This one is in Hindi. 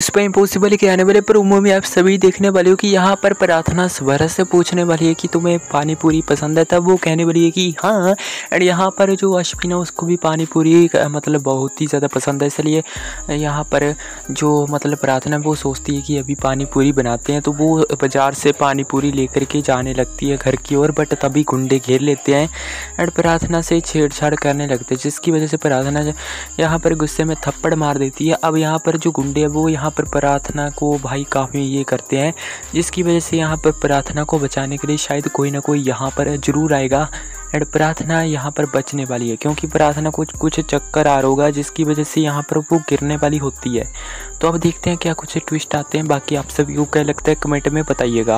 इस पर इम्पॉसिबल के आने वाले प्रोमो में आप सभी देखने वाले हो कि यहाँ पर प्रार्थना स्वर से पूछने वाली है कि तुम्हें पानी पूरी पसंद है, तब वो कहने वाली है कि हाँ एंड यहाँ पर जो अश्विन है, उसको भी पानी पूरी मतलब बहुत ही ज़्यादा पसंद है, इसलिए यहाँ पर जो मतलब प्रार्थना वो सोचती है कि अभी पानी पूरी बनाते हैं तो वो बाज़ार से पानी पूरी लेकर के जाने लगती है घर की ओर बट तभी गुंडे घेर लेते हैं एंड प्रार्थना से छेड़छाड़ करने लगते हैं, जिसकी वजह से प्रार्थना यहाँ पर गुस्से में थप्पड़ मार देती है। अब यहाँ पर जो गुंडे है, वो यहाँ पर प्रार्थना को भाई काफ़ी ये करते हैं, जिसकी वजह से यहाँ पर प्रार्थना को बचाने के लिए शायद कोई ना कोई यहाँ पर ज़रूर आएगा एंड प्रार्थना यहाँ पर बचने वाली है, क्योंकि प्रार्थना को कुछ चक्कर आ होगा जिसकी वजह से यहाँ पर वो गिरने वाली होती है। तो अब देखते हैं क्या कुछ ट्विस्ट आते हैं। बाकी आप सभी को क्या लगता है कमेंट में बताइएगा।